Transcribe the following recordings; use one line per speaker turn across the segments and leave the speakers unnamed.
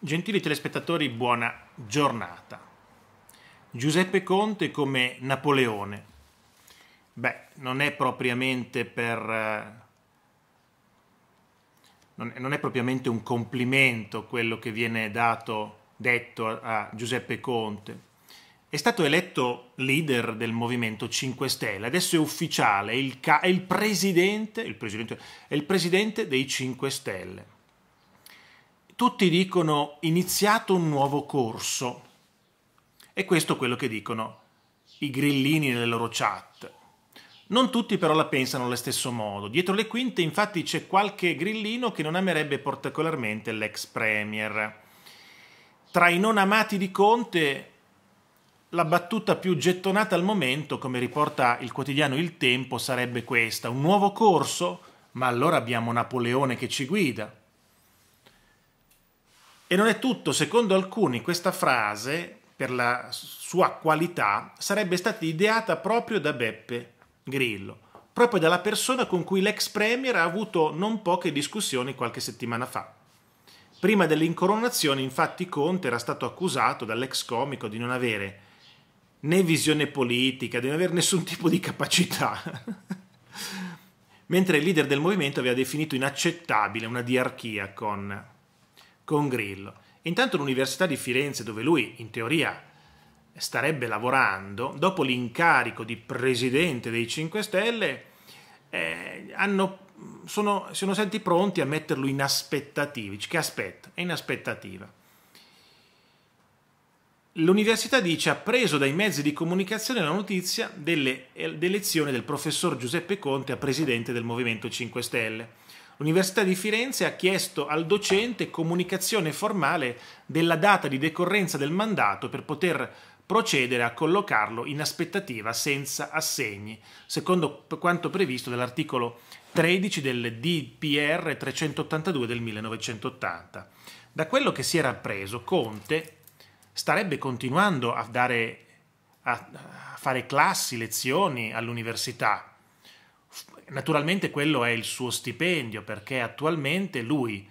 Gentili telespettatori, buona giornata. Giuseppe Conte come Napoleone. Beh, non è propriamente per... Eh, non è propriamente un complimento quello che viene dato, detto a Giuseppe Conte. È stato eletto leader del Movimento 5 Stelle, adesso è ufficiale, è il, è il, presidente, il presidente, è il presidente dei 5 Stelle tutti dicono iniziato un nuovo corso. E questo è quello che dicono i grillini nelle loro chat. Non tutti però la pensano allo stesso modo. Dietro le quinte infatti c'è qualche grillino che non amerebbe particolarmente l'ex premier. Tra i non amati di Conte, la battuta più gettonata al momento, come riporta il quotidiano Il Tempo, sarebbe questa. Un nuovo corso? Ma allora abbiamo Napoleone che ci guida. E non è tutto, secondo alcuni questa frase, per la sua qualità, sarebbe stata ideata proprio da Beppe Grillo, proprio dalla persona con cui l'ex premier ha avuto non poche discussioni qualche settimana fa. Prima dell'incoronazione, infatti, Conte era stato accusato dall'ex comico di non avere né visione politica, di non avere nessun tipo di capacità. Mentre il leader del movimento aveva definito inaccettabile una diarchia con con Grillo. Intanto l'Università di Firenze, dove lui in teoria starebbe lavorando, dopo l'incarico di presidente dei 5 Stelle, eh, hanno, sono, sono stati pronti a metterlo in aspettativa. Che aspetta? È in aspettativa. L'università dice ha preso dai mezzi di comunicazione la notizia dell'elezione del professor Giuseppe Conte a presidente del Movimento 5 Stelle L'Università di Firenze ha chiesto al docente comunicazione formale della data di decorrenza del mandato per poter procedere a collocarlo in aspettativa senza assegni, secondo quanto previsto dall'articolo 13 del DPR 382 del 1980. Da quello che si era appreso, Conte starebbe continuando a, dare, a fare classi, lezioni all'università, Naturalmente quello è il suo stipendio perché attualmente lui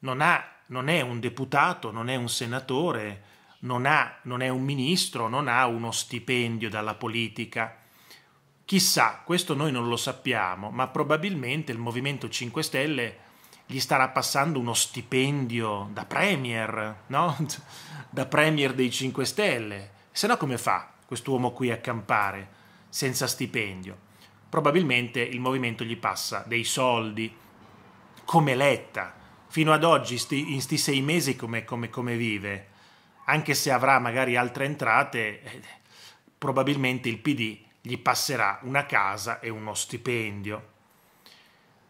non, ha, non è un deputato, non è un senatore, non, ha, non è un ministro, non ha uno stipendio dalla politica. Chissà, questo noi non lo sappiamo, ma probabilmente il Movimento 5 Stelle gli starà passando uno stipendio da premier, no? Da premier dei 5 Stelle. Se no come fa quest'uomo qui a campare senza stipendio? Probabilmente il movimento gli passa dei soldi, come Letta, fino ad oggi in questi sei mesi come, come, come, vive, anche se avrà magari altre entrate, eh, probabilmente il PD gli passerà una casa e uno stipendio.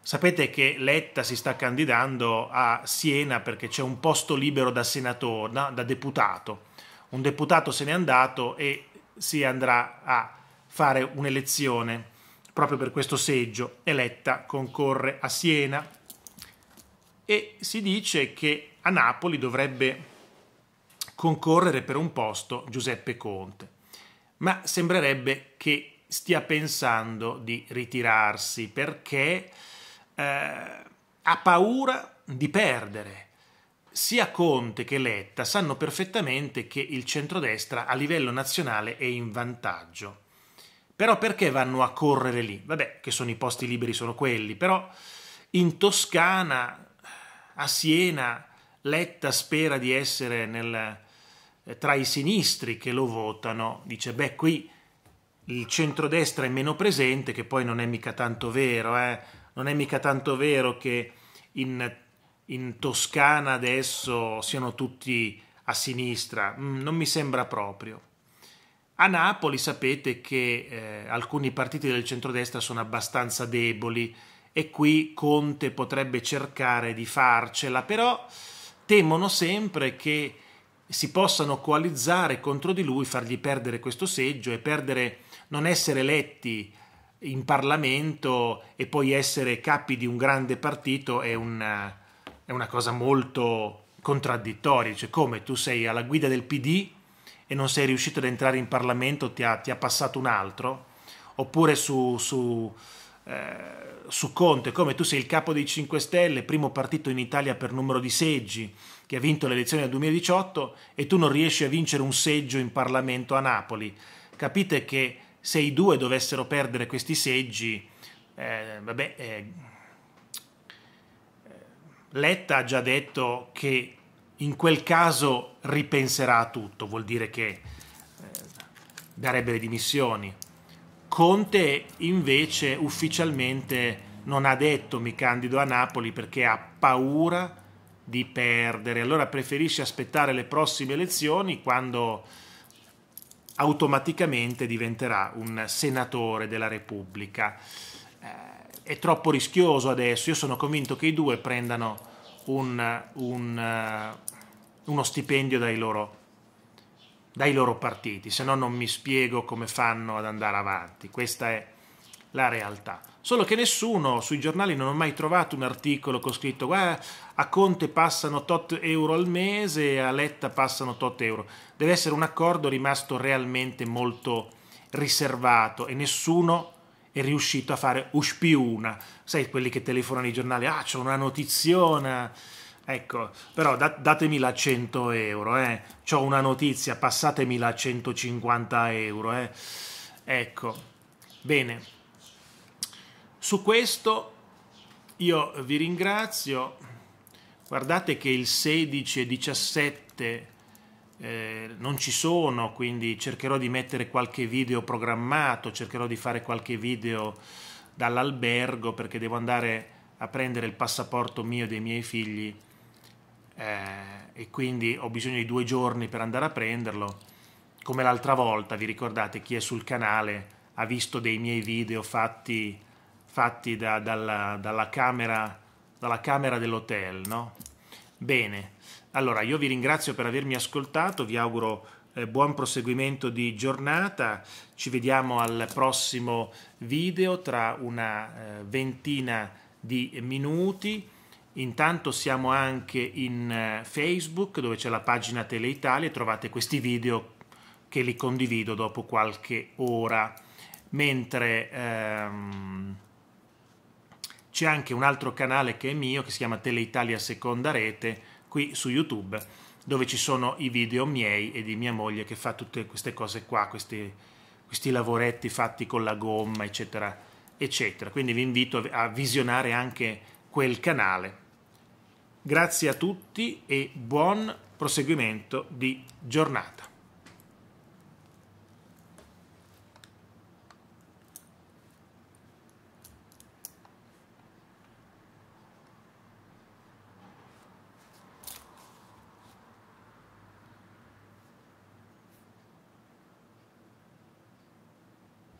Sapete che Letta si sta candidando a Siena perché c'è un posto libero da senatore, no? da deputato. Un deputato se n'è andato e si andrà a fare un'elezione proprio per questo seggio. Eletta concorre a Siena e si dice che a Napoli dovrebbe concorrere per un posto Giuseppe Conte, ma sembrerebbe che stia pensando di ritirarsi perché eh, ha paura di perdere. Sia Conte che Letta sanno perfettamente che il centrodestra a livello nazionale è in vantaggio però perché vanno a correre lì? Vabbè, che sono i posti liberi, sono quelli, però in Toscana, a Siena, Letta spera di essere nel, eh, tra i sinistri che lo votano, dice, beh, qui il centrodestra è meno presente, che poi non è mica tanto vero, eh? non è mica tanto vero che in, in Toscana adesso siano tutti a sinistra, mm, non mi sembra proprio. A Napoli sapete che eh, alcuni partiti del centrodestra sono abbastanza deboli e qui Conte potrebbe cercare di farcela, però temono sempre che si possano coalizzare contro di lui, fargli perdere questo seggio e perdere, non essere eletti in Parlamento e poi essere capi di un grande partito è una, è una cosa molto contraddittoria. Cioè, come tu sei alla guida del PD e non sei riuscito ad entrare in Parlamento, ti ha, ti ha passato un altro, oppure su, su eh, su Conte, come tu sei il capo dei 5 Stelle, primo partito in Italia per numero di seggi, che ha vinto le elezioni del 2018 e tu non riesci a vincere un seggio in Parlamento a Napoli. Capite che se i due dovessero perdere questi seggi, eh, vabbè, eh, Letta ha già detto che in quel caso ripenserà a tutto, vuol dire che eh, darebbe le dimissioni. Conte invece ufficialmente non ha detto mi candido a Napoli perché ha paura di perdere, allora preferisce aspettare le prossime elezioni quando automaticamente diventerà un senatore della Repubblica. Eh, è troppo rischioso adesso, io sono convinto che i due prendano un, un, uh, uno stipendio dai loro, dai loro partiti, se no non mi spiego come fanno ad andare avanti, questa è la realtà. Solo che nessuno sui giornali non ho mai trovato un articolo con scritto ah, a Conte passano tot euro al mese a Letta passano tot euro. Deve essere un accordo rimasto realmente molto riservato e nessuno è riuscito a fare uspiuna. Sai quelli che telefonano ai giornali, ah c'è una notiziona. Ecco, però dat- datemi la 100 euro, eh. C'ho una notizia, passatemi la 150 euro, eh. Ecco, bene. Su questo io vi ringrazio. Guardate che il 16 e 17 eh, non ci sono, quindi cercherò di mettere qualche video programmato, cercherò di fare qualche video dall'albergo perché devo andare a prendere il passaporto mio e dei miei figli eh, e quindi ho bisogno di due giorni per andare a prenderlo. Come l'altra volta, vi ricordate, chi è sul canale ha visto dei miei video fatti fatti da, dalla, dalla, camera, dalla camera dell'hotel, no? Bene, allora io vi ringrazio per avermi ascoltato, vi auguro eh, buon proseguimento di giornata, ci vediamo al prossimo video tra una eh, ventina di minuti. Intanto siamo anche in eh, Facebook dove c'è la pagina Teleitalia e trovate questi video che li condivido dopo qualche ora. Mentre ehm, c'è anche un altro canale che è mio, che si chiama Teleitalia Seconda Rete, qui su YouTube, dove ci sono i video miei e di mia moglie che fa tutte queste cose qua, questi, questi lavoretti fatti con la gomma, eccetera, eccetera. Quindi vi invito a visionare anche quel canale. Grazie a tutti e buon proseguimento di giornata.